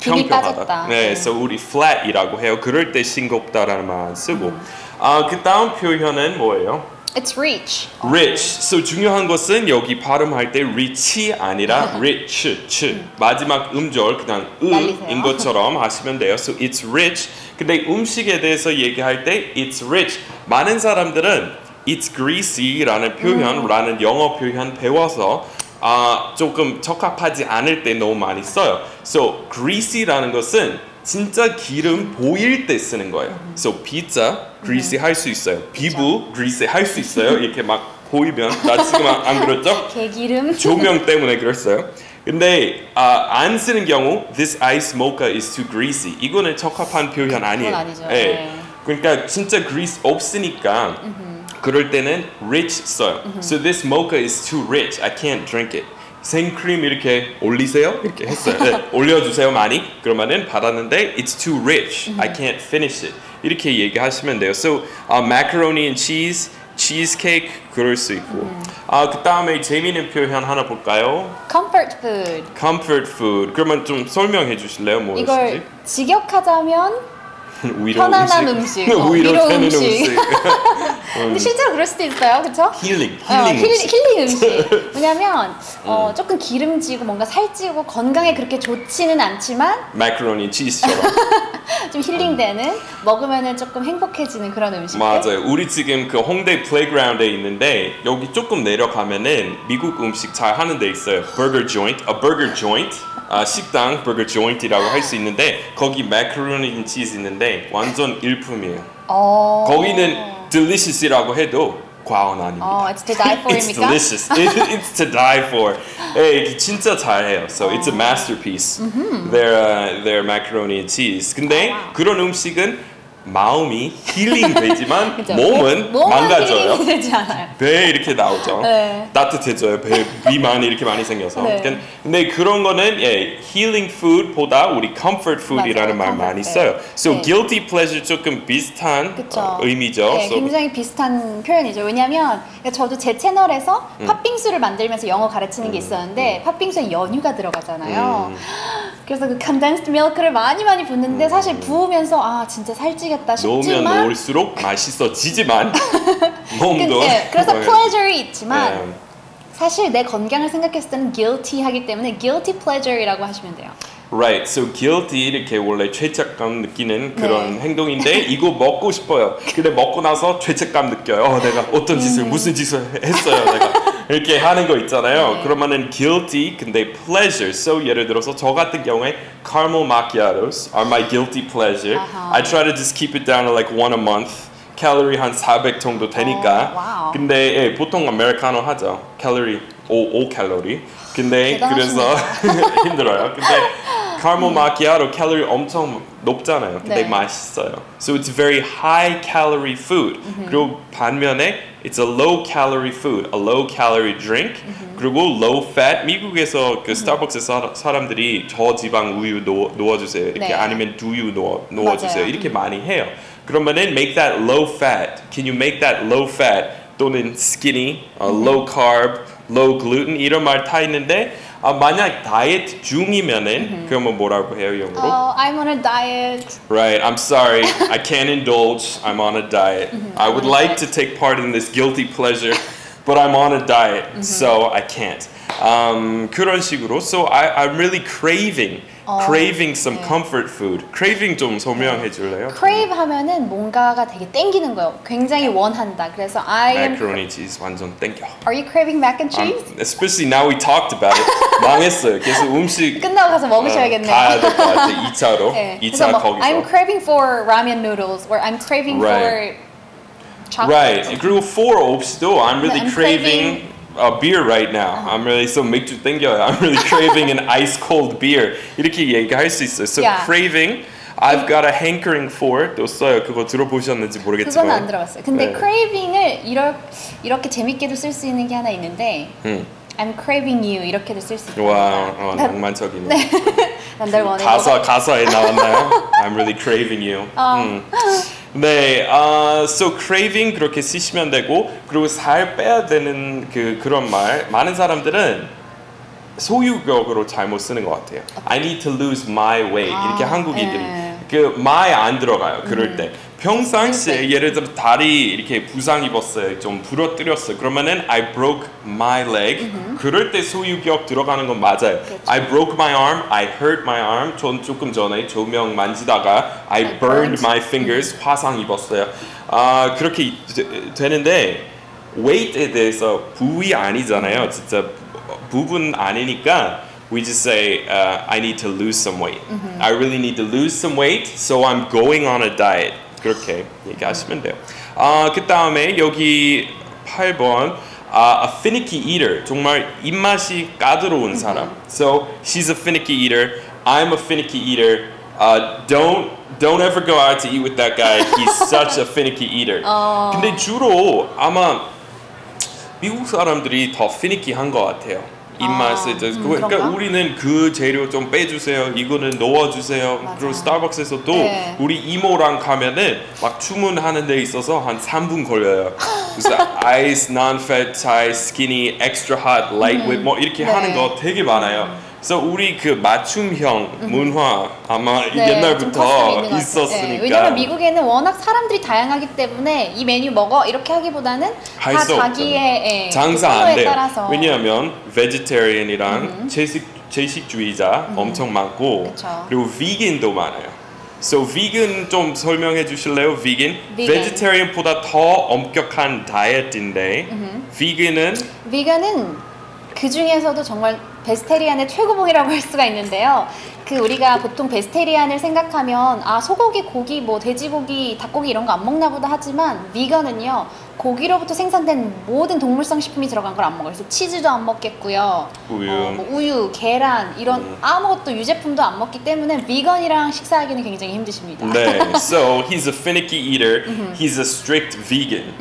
Speaker 2: 김이
Speaker 1: 평평하다.
Speaker 2: 빠졌다.
Speaker 1: 네,
Speaker 2: 음.
Speaker 1: 그래서 우리 flat이라고 해요. 그럴 때 싱겁다라는 말 안 쓰고. 아, 그 다음 표현은 뭐예요?
Speaker 2: It's rich.
Speaker 1: rich. So 중요한 것은 여기 발음할 때 rich이 아니라 (laughs) rich. 치. 마지막 음절 그냥. 으인 것처럼 하시면 돼요. So it's rich. 근데 음식에 대해서 얘기할 때 it's rich. 많은 사람들은 it's greasy라는 표현라는 영어 표현 배워서 아, 조금 적합하지 않을 때 너무 많이 써요. So greasy라는 것은 진짜 기름 보일 때 쓰는 거예요. So pizza greasy 할수 있어요. 피부 greasy 할수 있어요. 이렇게 막 보이면 나 (laughs) 지금 안, 안 그랬죠?
Speaker 2: 개기름.
Speaker 1: 조명 때문에 그랬어요. 근데 아, 안 쓰는 경우 this ice mocha is too greasy 이거는 적합한 표현 아니에요. 예.
Speaker 2: 네.
Speaker 1: 그러니까 진짜 grease 없으니까 그럴 때는 rich 써요. So this mocha is too rich. I can't drink it. 생크림 이렇게 올리세요? 이렇게 했어요. 네, 올려주세요 많이. 그러면은 받았는데 it's too rich. I can't finish it. 이렇게 얘기하시면 돼요. So uh, macaroni and cheese, cheesecake 그럴 수 있고. 아, 그 다음에 재미있는 표현 하나 볼까요?
Speaker 2: Comfort food.
Speaker 1: Comfort food. 그러면 좀 설명해 주실래요? 뭐였지?
Speaker 2: 이걸 직역하자면 (laughs)
Speaker 1: 위로
Speaker 2: 편안한 음식. 어,
Speaker 1: 위로
Speaker 2: 위로
Speaker 1: 되는
Speaker 2: 음식.
Speaker 1: 음식. (laughs)
Speaker 2: 근데 실제로 그럴 수도 있어요. 그렇죠?
Speaker 1: 힐링,
Speaker 2: 어,
Speaker 1: 힐링
Speaker 2: 힐,
Speaker 1: 음식.
Speaker 2: 힐링 음식. (laughs) 왜냐면 어, 조금 기름지고 뭔가 살찌고 건강에 그렇게 좋지는 않지만
Speaker 1: 마카로니 치즈처럼.
Speaker 2: 좀 힐링되는 먹으면은 조금 행복해지는 그런 음식들.
Speaker 1: 맞아요. 우리 지금 그 홍대 Playground에 있는데 여기 조금 내려가면은 미국 음식 잘 하는 데 있어요. Burger joint, a burger joint. 아, 식당 버거 조인트라고 할 수 있는데 거기 마카로니 치즈 있는데 완전 일품이에요.
Speaker 2: 어.
Speaker 1: 거기는 delicious이라고 해도 과언 아닙니다.
Speaker 2: 어, it's to die
Speaker 1: It's
Speaker 2: for입니까?
Speaker 1: delicious. It, it's to die for. 예, 진짜 잘해요. So it's a masterpiece. Their uh, their macaroni and cheese. 근데
Speaker 2: 아.
Speaker 1: 그런 음식은 마음이 힐링 (laughs) 되지만? 몸은 망가져요.
Speaker 2: 힐링이 되지 않아요.
Speaker 1: 배 이렇게 나오죠.
Speaker 2: 네.
Speaker 1: 따뜻해져요. 배 비만이 이렇게 많이 생겨서.
Speaker 2: 네.
Speaker 1: 근- 근데 그런 거는 예, 힐링 푸드보다 우리 comfort food이라는 말
Speaker 2: 맞아요.
Speaker 1: 많이
Speaker 2: comfort
Speaker 1: 써요. So
Speaker 2: 네.
Speaker 1: guilty pleasure 조금 비슷한. 어, 의미죠.
Speaker 2: 네,
Speaker 1: So
Speaker 2: 굉장히 비슷한 표현이죠. 왜냐면 저도 제 채널에서
Speaker 1: 음.
Speaker 2: 팥빙수를 만들면서 영어 가르치는 게 있었는데 팥빙수에 연유가 들어가잖아요.
Speaker 1: 음.
Speaker 2: 그래서 그 condensed milk를 많이 많이 붓는데 사실 부으면서 아 진짜 살찌겠 다
Speaker 1: 놓으면
Speaker 2: 싶지만
Speaker 1: 놓을수록 맛있어지지만 (laughs) 몸도
Speaker 2: 근데 그래서
Speaker 1: 네.
Speaker 2: pleasure이 있지만
Speaker 1: 네.
Speaker 2: 사실 내 건강을 생각했을 때는 guilty하기 때문에 guilty pleasure이라고 하시면 돼요.
Speaker 1: Right, so guilty 이렇게 원래 죄책감 느끼는 그런
Speaker 2: 네. (laughs)
Speaker 1: 행동인데 이거 먹고 싶어요. 근데 먹고 나서 죄책감 느껴요. 어, 내가 어떤 짓을
Speaker 2: 음.
Speaker 1: 무슨 짓을 했어요, 내가 이렇게 하는 거 있잖아요.
Speaker 2: 네.
Speaker 1: 그러면은 guilty 근데 pleasure. So 예를 들어서 저 같은 경우에 caramel macchiatos are my guilty pleasure.
Speaker 2: 아하.
Speaker 1: I try to just keep it down to like one a month. 칼로리 한 400 정도 되니까.
Speaker 2: 어, wow.
Speaker 1: 근데 예, 보통 아메리카노 하죠. 칼로리 5, 5 칼로리. 근데 그래서 힘들어요. 근데 caramel macchiato 칼로리 엄청 높잖아요. 근데
Speaker 2: 네.
Speaker 1: 맛있어요. So it's very high calorie food. 그리고 반면에 it's a low calorie food, a low calorie drink. 그리고 low fat. 미국에서 그 스타벅스 사, 사람들이 저지방 우유 놓, 놓아주세요. 이렇게
Speaker 2: 네.
Speaker 1: 아니면 두유 놓아, 놓아주세요.
Speaker 2: 맞아요.
Speaker 1: 이렇게 많이 해요. 그러면은 make that low fat. Can you make that low fat 또는 skinny, uh, low carb, low gluten 이런 말 다 있는데 아, 만약 다이어트 중이면은 그러면 뭐라고 해요 영어로?
Speaker 2: Oh, I'm on a diet.
Speaker 1: Right. I'm sorry. (laughs) I can't indulge. I'm on a diet. I would
Speaker 2: on a
Speaker 1: like
Speaker 2: diet.
Speaker 1: to take part in this guilty pleasure, but I'm on a diet, so I can't. Um, 그런 식으로. So I, I'm really craving,
Speaker 2: 어,
Speaker 1: craving some
Speaker 2: 네.
Speaker 1: comfort food. Craving 좀 설명해 줄래요?
Speaker 2: crave 하면은 뭔가가 되게 땡기는 거예요. 굉장히 원한다. 그래서 I am.
Speaker 1: Macaroni cheese 완전 땡겨.
Speaker 2: Are you craving mac and
Speaker 1: I'm-
Speaker 2: cheese?
Speaker 1: especially now we talked about it. (laughs) 망했어요. 계속 음식
Speaker 2: 끝나고 가서
Speaker 1: 어,
Speaker 2: 먹으셔야겠네요.
Speaker 1: 가야 될 것 같아. 2차로.
Speaker 2: 네.
Speaker 1: 2차
Speaker 2: 그래서 뭐,
Speaker 1: 거기서.
Speaker 2: I'm craving for ramen noodles or I'm craving
Speaker 1: Right.
Speaker 2: for chocolate.
Speaker 1: Right. 그리고 for 없이도 I'm really
Speaker 2: I'm
Speaker 1: craving a beer right now. I'm really so 맥주 땡겨요. I'm really (laughs) craving an ice cold beer. 이렇게 얘기할 수 있어요. So
Speaker 2: Yeah.
Speaker 1: craving I've got a hankering for 또 써요. 그거 들어보셨는지 모르겠지만.
Speaker 2: 그건 안 들어봤어요. 근데
Speaker 1: 네.
Speaker 2: craving을 이렇, 이렇게 재밌게도 쓸 수 있는 게 하나 있는데
Speaker 1: 음.
Speaker 2: I'm craving you 이렇게도 쓸 수 있어요.
Speaker 1: 와, 어, 낭만적이네. (laughs)
Speaker 2: 난널 원해.
Speaker 1: 가사 가사에 나왔나요? (laughs) I'm really craving you.
Speaker 2: 어.
Speaker 1: 음. 네, 어, so craving 그렇게 쓰시면 되고 그리고 살 빼야 되는 그 그런 말 많은 사람들은 소유격으로 잘못 쓰는 것 같아요. I need to lose my weight 이렇게
Speaker 2: 아,
Speaker 1: 한국인들이
Speaker 2: 네.
Speaker 1: 그 my 안 들어가요. 그럴 때 평상시에
Speaker 2: 네.
Speaker 1: 예를 들어 다리 이렇게 부상 입었어요. 좀 부러뜨렸어요. 그러면은 I broke my leg. 그럴 때 소유격 들어가는 건 맞아요.
Speaker 2: 그렇죠.
Speaker 1: I broke my arm. I hurt my arm. 전 조금 전에 조명 만지다가 I,
Speaker 2: I
Speaker 1: burned
Speaker 2: burned.
Speaker 1: my fingers. 화상 입었어요. 아 그렇게 되- 되는데 weight에 대해서 부위 아니잖아요. 진짜 부분 아니니까 we just say uh, I need to lose some weight. I really need to lose some weight, so I'm going on a diet. 그렇게 얘기하시면 돼요. 아, 그 다음에 여기 8번 아, a finicky eater 정말 입맛이 까다로운 사람. So she's a finicky eater. I'm a finicky eater. Uh, don't don't ever go out to eat with that guy. He's such a finicky eater.
Speaker 2: 어.
Speaker 1: 근데 주로 아마 미국 사람들이 더 피니키한 것 같아요. 입맛에
Speaker 2: 아,
Speaker 1: 저-
Speaker 2: 음,
Speaker 1: 그러니까
Speaker 2: 그런가?
Speaker 1: 우리는 그 재료 좀 빼주세요. 이거는 넣어주세요.
Speaker 2: 맞아.
Speaker 1: 그리고 스타벅스에서도
Speaker 2: 네.
Speaker 1: 우리 이모랑 가면은 막 주문하는 데 있어서 한 3분 걸려요. 그래서 (laughs) 아이스, non-fat, Thai, skinny, extra hot, lightweight 뭐 이렇게
Speaker 2: 네.
Speaker 1: 하는 거 되게 많아요. 그래서 우리 그 맞춤형 문화 아마
Speaker 2: 네,
Speaker 1: 옛날부터. 있었으니까
Speaker 2: 네, 왜냐면 미국에는 워낙 사람들이 다양하기 때문에 이 메뉴 먹어 이렇게 하기보다는
Speaker 1: 할다수
Speaker 2: 자기의 예,
Speaker 1: 장사 그안 돼요.
Speaker 2: 따라서
Speaker 1: 왜냐하면 vegetarian이랑 채식 채식주의자 엄청 많고
Speaker 2: 그쵸.
Speaker 1: 그리고 vegan도 많아요. So vegan 좀 설명해 주실래요? vegan?
Speaker 2: Vegan.
Speaker 1: vegetarian보다 더 엄격한 다이어트인데 vegan은
Speaker 2: 비건은 그 중에서도 정말 베스테리안의 최고봉이라고 할 수가 있는데요. 그 우리가 보통 베스테리안을 생각하면 아 소고기, 고기, 뭐 돼지고기, 닭고기 이런 거 안 먹나 보다 하지만 비건은요 고기로부터 생산된 모든 동물성 식품이 들어간 걸 안 먹어요. 그래서 치즈도 안 먹겠고요.
Speaker 1: 우유.
Speaker 2: 어, 뭐 우유, 계란 이런
Speaker 1: 음.
Speaker 2: 아무것도 유제품도 안 먹기 때문에 비건이랑 식사하기는 굉장히 힘드십니다.
Speaker 1: 네. (laughs) So he's a finicky eater. He's a strict vegan.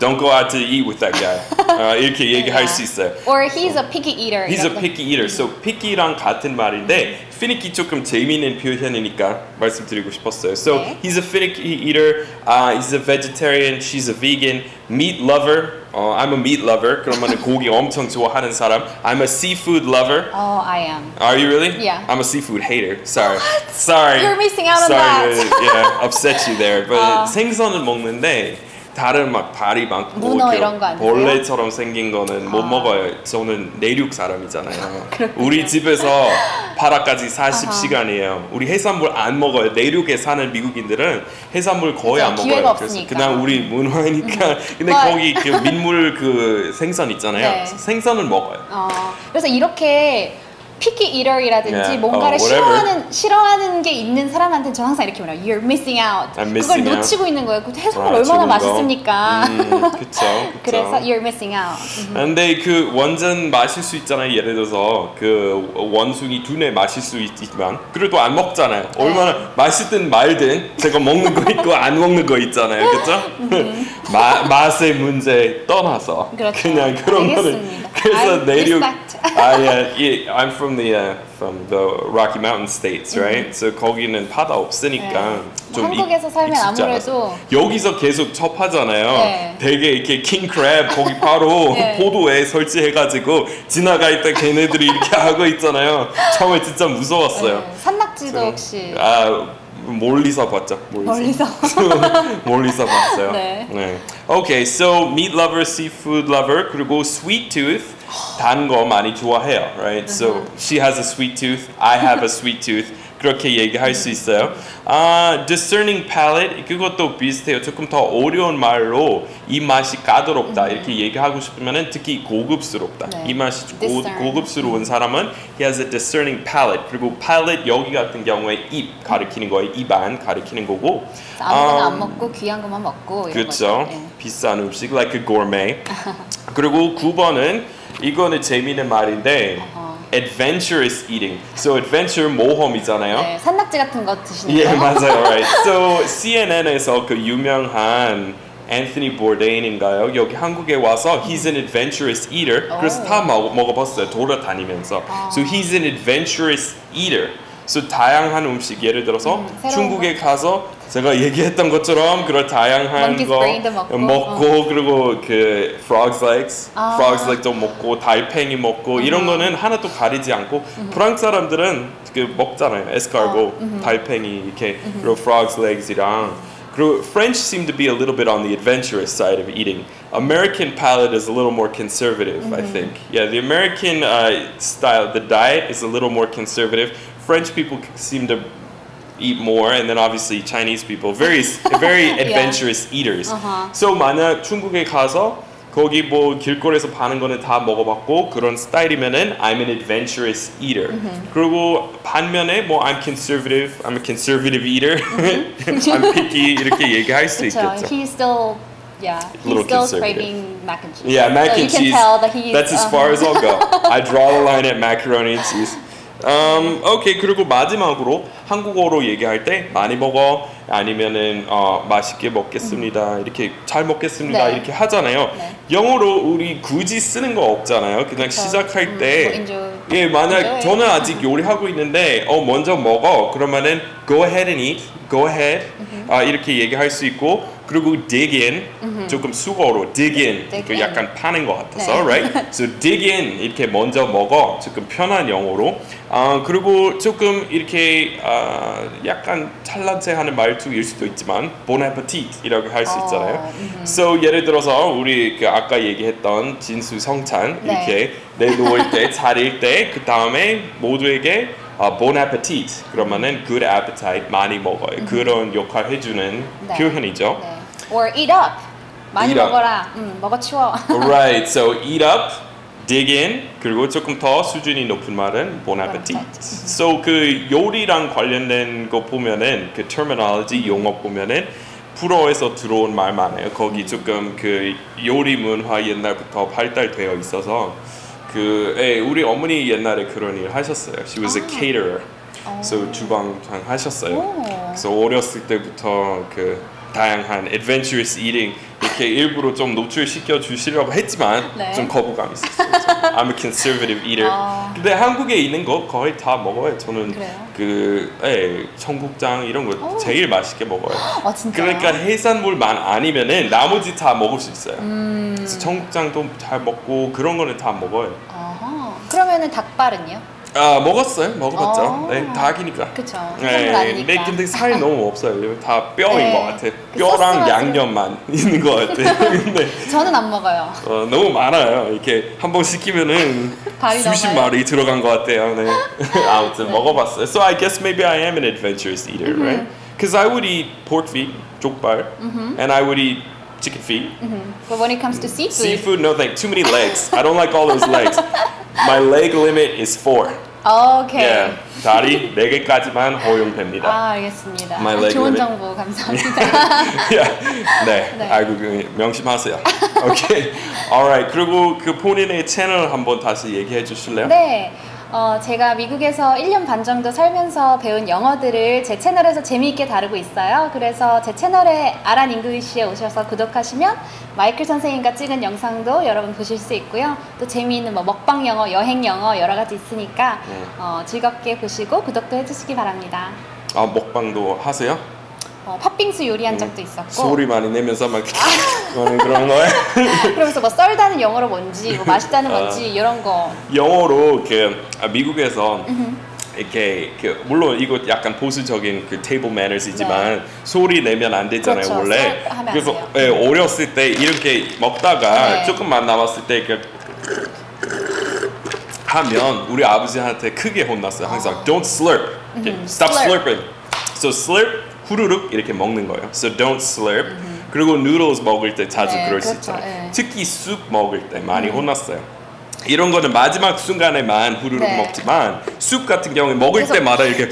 Speaker 1: Don't go out to eat with that guy. (laughs) 어, 이렇게 얘기할 수 있어요.
Speaker 2: Or he's a picky eater.
Speaker 1: He's a picky eater. So picky랑 같은 말인데 finicky 조금 재미있는 표현이니까 말씀드리고 싶었어요. So
Speaker 2: 네.
Speaker 1: he's a finicky eater. Uh, he's a vegetarian. She's a vegan. Meat lover. 어, I'm a meat lover. 그러면 고기 엄청 좋아하는 사람. I'm a seafood lover.
Speaker 2: Oh, I am.
Speaker 1: Are you really?
Speaker 2: Yeah.
Speaker 1: I'm a seafood hater. Sorry. Sorry.
Speaker 2: You're missing out on
Speaker 1: Sorry
Speaker 2: that.
Speaker 1: to, yeah, upset you there. But
Speaker 2: 아.
Speaker 1: 생선은 (laughs) 먹는데 다른 막 다리 많고
Speaker 2: 문어
Speaker 1: 이렇게
Speaker 2: 이런 거안?
Speaker 1: 벌레처럼 생긴 거는 못
Speaker 2: 아.
Speaker 1: 먹어요. 저는 내륙 사람이잖아요. (laughs) 우리 집에서 (laughs) 바다까지 40시간이에요. 우리 해산물 안 먹어요. 내륙에 사는 미국인들은 해산물 거의 안 먹어요. 그래서
Speaker 2: 없으니까.
Speaker 1: 그냥 우리 문화니까. (laughs) 근데
Speaker 2: But-
Speaker 1: 거기 그 민물 그 생선 있잖아요.
Speaker 2: 네.
Speaker 1: 생선을 먹어요.
Speaker 2: 어, 그래서 이렇게 피키 이터이라든지
Speaker 1: Yeah.
Speaker 2: 뭔가를
Speaker 1: Oh.
Speaker 2: 싫어하는 싫어하는 게 있는 사람한테 저 항상 이렇게 말해요. You're missing out.
Speaker 1: I'm
Speaker 2: 그걸
Speaker 1: missing out.
Speaker 2: 놓치고 있는 거예요. 그 해산물
Speaker 1: 아,
Speaker 2: 얼마나. 맛있습니까?
Speaker 1: 음, 그쵸, (laughs)
Speaker 2: 그래서 you're missing out. 음.
Speaker 1: 근데 그 완전 마실 수 있잖아요. 예를 들어서 그 원숭이 두뇌 마실 수 있지만 그래도 안 먹잖아요.
Speaker 2: 네.
Speaker 1: 얼마나 맛있든 말든 제가 먹는 거 있고 (laughs) 안 먹는 거 있잖아요. 그렇죠? (laughs) 마, 맛의 문제 떠나서
Speaker 2: 음. 그렇죠.
Speaker 1: 그냥 그런
Speaker 2: 알겠습니다.
Speaker 1: 그래 서
Speaker 2: I
Speaker 1: 내륙
Speaker 2: respect.
Speaker 1: 아, yeah, yeah, I'm from the uh, from the Rocky Mountain states, right? So 거기는 바다 없으니까
Speaker 2: 네.
Speaker 1: 좀
Speaker 2: 한국에서
Speaker 1: 익-
Speaker 2: 살면
Speaker 1: 익숙지
Speaker 2: 아무래도.
Speaker 1: 여기서 계속 접하잖아요.
Speaker 2: 네.
Speaker 1: 되게 이렇게 킹크랩 거기 바로 (laughs)
Speaker 2: 네.
Speaker 1: 포도에 설치해가지고 지나갈 때 걔네들이 이렇게 (laughs) 하고 있잖아요. 처음에 진짜 무서웠어요.
Speaker 2: 네, 산낙지도 혹시
Speaker 1: 아 멀리서 봤죠. 멀리서.
Speaker 2: 멀리서 (laughs)
Speaker 1: 봤어요.
Speaker 2: 네.
Speaker 1: Okay, so meat lover, seafood lover, 그리고 sweet tooth 단거 많이 좋아해요, right? So she has a sweet tooth, I have a sweet tooth. 그렇게 얘기할 수 있어요. 아, discerning palate 그것도 비슷해요. 조금 더 어려운 말로 이 맛이 까다롭다 이렇게 얘기하고 싶으면은 특히 고급스럽다.
Speaker 2: 네.
Speaker 1: 이 맛이 고. 고급스러운 사람은 he has a discerning palate. 그리고 palate 여기 같은 경우에 입 가리키는 거예요. 입안 가리키는 거고.
Speaker 2: 아무거나 안
Speaker 1: 음,
Speaker 2: 먹고 귀한 것만 먹고
Speaker 1: 그렇죠.
Speaker 2: 네.
Speaker 1: 비싼 음식, like a gourmet. (laughs) 그리고 9번은 이거는 재미있는 말인데
Speaker 2: 어허.
Speaker 1: adventurous eating. So adventure 모험이잖아요.
Speaker 2: 네, 산낙지 같은 거 드시는
Speaker 1: 예
Speaker 2: 거.
Speaker 1: 맞아요, right. So CNN에서 그 유명한 앤서니 보르데인인가요? 여기 한국에 와서 he's an adventurous eater. 그래서
Speaker 2: 오.
Speaker 1: 다 먹, 먹어봤어요. 돌아다니면서. So he's an adventurous eater. So 다양한 음식 예를 들어서
Speaker 2: 음,
Speaker 1: 중국에 가서 제가 얘기했던 것처럼 그런 다양한 거
Speaker 2: 먹고.
Speaker 1: 먹고 그리고 그 frogs legs,
Speaker 2: 아.
Speaker 1: frogs leg도 먹고 달팽이 먹고 이런 거는 하나도 가리지 않고 프랑스 사람들은 그 먹잖아요. 에스카르고, 달팽이 이렇게 그리고 frogs legs이랑 French seem to be a little bit on the adventurous side of eating. American palate is a little more conservative, I think. Yeah, the American uh, style, the diet is a little more conservative. French people seem to eat more, and then obviously Chinese people, very very (laughs) adventurous eaters.
Speaker 2: Uh-huh.
Speaker 1: So 만약 중국에 가서 거기 뭐 길거리에서 파는 거는 다 먹어봤고 그런 스타일이면은 I'm an adventurous eater. 그리고 반면에 뭐 I'm conservative, I'm a conservative eater, I'm (laughs) picky 이렇게 얘기할 수
Speaker 2: 그렇죠.
Speaker 1: 있겠죠.
Speaker 2: He's still yeah, he's
Speaker 1: little
Speaker 2: still
Speaker 1: conservative.
Speaker 2: craving mac and cheese.
Speaker 1: Yeah, mac
Speaker 2: so
Speaker 1: and
Speaker 2: you
Speaker 1: cheese.
Speaker 2: can tell that he's
Speaker 1: That's as
Speaker 2: uh,
Speaker 1: far as I'll go. I draw the line at macaroni (laughs) and cheese. Um, 오케이 그리고 마지막으로 한국어로 얘기할 때 많이 먹어 아니면은 어, 맛있게 먹겠습니다 이렇게 잘 먹겠습니다
Speaker 2: 네.
Speaker 1: 이렇게 하잖아요.
Speaker 2: 네.
Speaker 1: 영어로 우리 굳이 쓰는 거 없잖아요. 그냥
Speaker 2: 그쵸.
Speaker 1: 시작할
Speaker 2: 음,
Speaker 1: 때
Speaker 2: 뭐.
Speaker 1: 예 만약
Speaker 2: enjoy.
Speaker 1: 저는 아직 요리하고 있는데 어 먼저 먹어 그러면은 go ahead and eat, go ahead 아, 이렇게 얘기할 수 있고 그리고 dig in 조금 수거로 dig in
Speaker 2: Dig
Speaker 1: 그
Speaker 2: in.
Speaker 1: 약간 파는 것 같아서
Speaker 2: 네.
Speaker 1: right? (laughs) So dig in 이렇게 먼저 먹어 조금 편한 영어로 아 그리고 조금 이렇게 아 약간 찰랑체하는 말투일 수도 있지만 bon appetit이라고 할수
Speaker 2: 어,
Speaker 1: 있잖아요.
Speaker 2: 음흠.
Speaker 1: So 예를 들어서 우리 그 아까 얘기했던 진수 성찬
Speaker 2: 네.
Speaker 1: 이렇게 내놓을 때 (laughs) 차릴 때 그 다음에 모두에게 아, bon appetit 그러면은 good appetite 많이 먹어요. 그런 역할 해주는
Speaker 2: 네.
Speaker 1: 표현이죠.
Speaker 2: 네. Or eat up. 많이
Speaker 1: Eat up.
Speaker 2: 먹어라. 음, 먹어 치워.
Speaker 1: right. So (laughs) eat up, dig in. 그리고 조금 더 수준이 높은 말은 bon appetit. So 그 요리랑 관련된 거 보면은 그 terminology 용어 보면은 불어에서 들어온 말 많아요. 거기 조금 그 요리 문화 옛날부터 발달되어 있어서 그 예, 우리 어머니 옛날에 그런 일 하셨어요. She was a caterer. So 주방장 하셨어요.
Speaker 2: 오.
Speaker 1: 그래서 어렸을 때부터 그 다양한 adventurous eating 이렇게 일부러 좀 노출시켜 주시려고 했지만
Speaker 2: 네.
Speaker 1: 좀 거부감 있었어요. I'm a conservative eater.
Speaker 2: 아.
Speaker 1: 근데 한국에 있는 거 거의 다 먹어요. 저는
Speaker 2: 그래요?
Speaker 1: 그 예, 청국장 이런 거
Speaker 2: 오.
Speaker 1: 제일 맛있게 먹어요.
Speaker 2: 아.
Speaker 1: 그러니까 해산물만 아니면은 나머지 다 먹을 수 있어요.
Speaker 2: 음.
Speaker 1: 그래서 청국장도 잘 먹고 그런 거는 다 먹어요.
Speaker 2: 어허. 그러면은 닭발은요?
Speaker 1: 아 먹었어요. 먹어봤죠.
Speaker 2: 어.
Speaker 1: 네, 닭이니까.
Speaker 2: 그쵸.
Speaker 1: 네. 근데, 근데 살이 너무 없어요. 다 뼈인
Speaker 2: 네.
Speaker 1: 것 같아.
Speaker 2: 그
Speaker 1: 뼈랑 양념만 있는 것 같아. 근데
Speaker 2: 저는 안 먹어요.
Speaker 1: 어, 너무 많아요. 이렇게 한 번 시키면은 수십
Speaker 2: 넘어요.
Speaker 1: 마리 들어간 것 같아요. 네. 아무튼 먹어봤어요. So I guess maybe I am an adventurous eater, right? Because I would eat pork feet, 족발, and I would eat chicken feet.
Speaker 2: But when it comes to seafood,
Speaker 1: Seafood, no thank. Too many legs. I don't like all those legs. My leg limit is four.
Speaker 2: 오케이.
Speaker 1: 예, 다리 4 개까지만 허용됩니다.
Speaker 2: 아, 알겠습니다.
Speaker 1: My
Speaker 2: 아,
Speaker 1: leg
Speaker 2: 좋은
Speaker 1: limit.
Speaker 2: 정보 감사합니다. (laughs)
Speaker 1: 네,
Speaker 2: 네.
Speaker 1: 알고 그 명심하세요. 오케이, alright. 그리고 그 본인의 채널 한번 다시 얘기해 주실래요?
Speaker 2: 네. 어, 제가 미국에서 1년 반 정도 살면서 배운 영어들을 제 채널에서 재미있게 다루고 있어요. 그래서 제 채널에 아란 English에 오셔서 구독하시면 마이클 선생님과 찍은 영상도 여러분 보실 수 있고요. 또 재미있는 뭐 먹방 영어, 여행 영어 여러 가지 있으니까
Speaker 1: 네.
Speaker 2: 어, 즐겁게 보시고 구독도 해주시기 바랍니다.
Speaker 1: 아 먹방도 하세요?
Speaker 2: 어, 팥빙수 요리한 적도 있었고
Speaker 1: 소리 많이 내면서 막 (laughs) 하는 그런 거에 (laughs)
Speaker 2: 그러면서 뭐 썰다는 영어로 뭔지 뭐 맛있다는
Speaker 1: 아.
Speaker 2: 뭔지 이런 거
Speaker 1: 영어로 그 아, 미국에서 이렇게 그 물론 이거 약간 보수적인 그 테이블 매너스이지만 소리 내면 안 되잖아요
Speaker 2: 네. 그렇죠.
Speaker 1: 원래 그래서. 예, 어렸을 때 이렇게 먹다가
Speaker 2: 네.
Speaker 1: 조금만 남았을 때 이렇게 하면 우리 아버지한테 크게 혼났어요 항상 don't slurp 이렇게 stop
Speaker 2: 아. slurp.
Speaker 1: slurping so slurp 후루룩 이렇게 먹는 거예요 so don't slurp 그리고 noodles 먹을 때 자주
Speaker 2: 네,
Speaker 1: 그럴 수
Speaker 2: 그렇죠.
Speaker 1: 있잖아요
Speaker 2: 네.
Speaker 1: 특히 쑥 먹을 때 많이 혼났어요. 이런 거는 마지막 순간에만 후루룩
Speaker 2: 네.
Speaker 1: 먹지만 쑥 같은 경우에 먹을
Speaker 2: 계속-
Speaker 1: 때마다 이렇게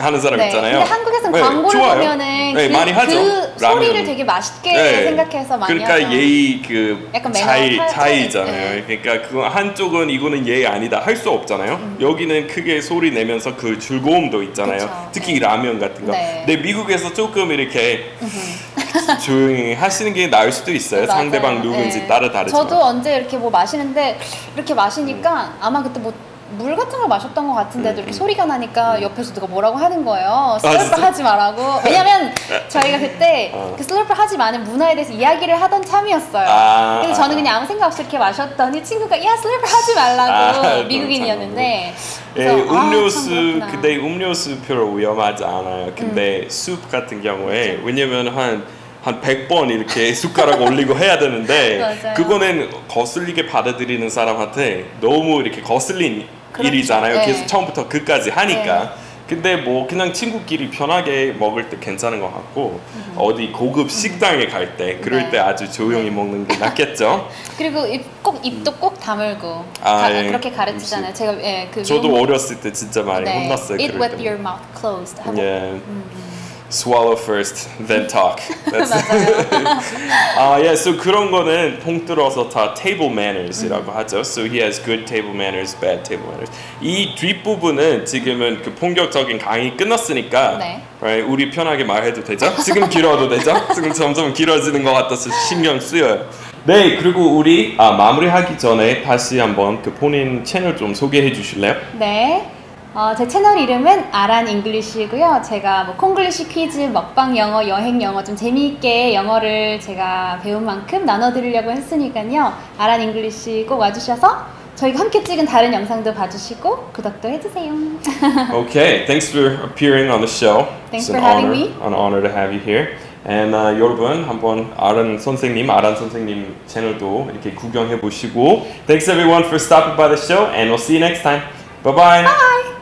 Speaker 1: 하는 사람
Speaker 2: 네.
Speaker 1: 있잖아요.
Speaker 2: 근데 한국에서는
Speaker 1: 네,
Speaker 2: 광고를
Speaker 1: 좋아요.
Speaker 2: 보면은
Speaker 1: 네,
Speaker 2: 그,
Speaker 1: 많이 하죠.
Speaker 2: 그
Speaker 1: 라면.
Speaker 2: 소리를 되게 맛있게
Speaker 1: 네.
Speaker 2: 생각해서 많이
Speaker 1: 그러니까
Speaker 2: 하죠.
Speaker 1: 예의 그
Speaker 2: 약간 매너
Speaker 1: 차이
Speaker 2: 차이-
Speaker 1: 차이잖아요.
Speaker 2: 네.
Speaker 1: 그러니까 그거 한쪽은 이거는 예의 아니다 할 수 없잖아요.
Speaker 2: 음.
Speaker 1: 여기는 크게 소리 내면서 그 즐거움도 있잖아요.
Speaker 2: 그쵸.
Speaker 1: 특히
Speaker 2: 네.
Speaker 1: 라면 같은 거.
Speaker 2: 네.
Speaker 1: 근데 미국에서 조금 이렇게 (laughs) 조용히 하시는 게 나을 수도 있어요.
Speaker 2: 맞아요.
Speaker 1: 상대방 누군지
Speaker 2: 네.
Speaker 1: 따라 다르지만.
Speaker 2: 저도 언제 이렇게 뭐 마시는데 이렇게 마시니까 아마 그때 뭐 물 같은 걸 마셨던 것 같은데도
Speaker 1: 음,
Speaker 2: 이렇게
Speaker 1: 음.
Speaker 2: 소리가 나니까 옆에서 누가 뭐라고 하는 거예요.
Speaker 1: 진짜?
Speaker 2: 슬urp 하지 말라고. 왜냐면 (laughs) 저희가 그때
Speaker 1: 어.
Speaker 2: 그 슬urp 하지 마는 문화에 대해서 이야기를 하던 참이었어요.
Speaker 1: 아.
Speaker 2: 그래서 저는 그냥 아무 생각 없이 이렇게 마셨더니 친구가 야 슬urp 하지 말라고
Speaker 1: 아,
Speaker 2: 미국인이었는데
Speaker 1: 예,
Speaker 2: 아, 참
Speaker 1: 음료수. 근데 음료수 별로 위험하지 않아요. 근데 숲 같은 경우에 왜냐면 한한 100번 이렇게 (laughs) 숟가락 올리고 해야 되는데. (laughs) 그거는 거슬리게 받아들이는 사람한테 너무 이렇게 거슬린. 일이잖아요.
Speaker 2: 네.
Speaker 1: 계속 처음부터 끝까지 하니까.
Speaker 2: 네.
Speaker 1: 근데 뭐 그냥 친구끼리 편하게 먹을 때 괜찮은 것 같고 어디 고급 식당에 갈 때 그럴
Speaker 2: 네.
Speaker 1: 때 아주 조용히 먹는 게 낫겠죠. (laughs)
Speaker 2: 그리고 입, 꼭 입도 꼭 다물고
Speaker 1: 아,
Speaker 2: 가-
Speaker 1: 예.
Speaker 2: 그렇게 가르치잖아요. 제가 예, 그
Speaker 1: 저도
Speaker 2: 미국-
Speaker 1: 어렸을 때 진짜 많이
Speaker 2: 네,
Speaker 1: 혼났어요.
Speaker 2: Eat with
Speaker 1: 때.
Speaker 2: your mouth closed. 하고.
Speaker 1: Yeah. Swallow first, then talk. That's. (laughs) (laughs)
Speaker 2: 아,
Speaker 1: yeah. So 그런 거는 통틀어서 다 table
Speaker 2: 음.
Speaker 1: manners이라고 하죠. So he has good table manners, bad table manners. 이 뒷부분은 지금은 그 본격적인 강의 끝났으니까
Speaker 2: 네.
Speaker 1: right, 우리 편하게 말해도 되죠? 지금 길어도 되죠? (laughs) 지금 점점 길어지는 것 같아서 신경 쓰여요. 네, 그리고 우리 아, 마무리하기 전에 다시 한번 그 본인 채널 좀 소개해 주실래요?
Speaker 2: 네. 어, 제 채널 이름은 아란 English고요. 제가 뭐 콩글리시 퀴즈, 먹방 영어, 여행 영어 좀 재미있게 영어를 제가 배운 만큼 나눠드리려고 했으니까요. 아란 English 꼭 와주셔서 저희가 함께 찍은 다른 영상도 봐주시고 구독도 해주세요.
Speaker 1: Okay, thanks for appearing on the show.
Speaker 2: Thanks
Speaker 1: It's
Speaker 2: for having
Speaker 1: honor,
Speaker 2: me.
Speaker 1: An honor to have you here. And uh, 여러분 한번 아란 선생님, 아란 선생님 채널도 이렇게 구경해 보시고. Thanks everyone for stopping by the show, and we'll see you next time. Bye bye.
Speaker 2: Bye!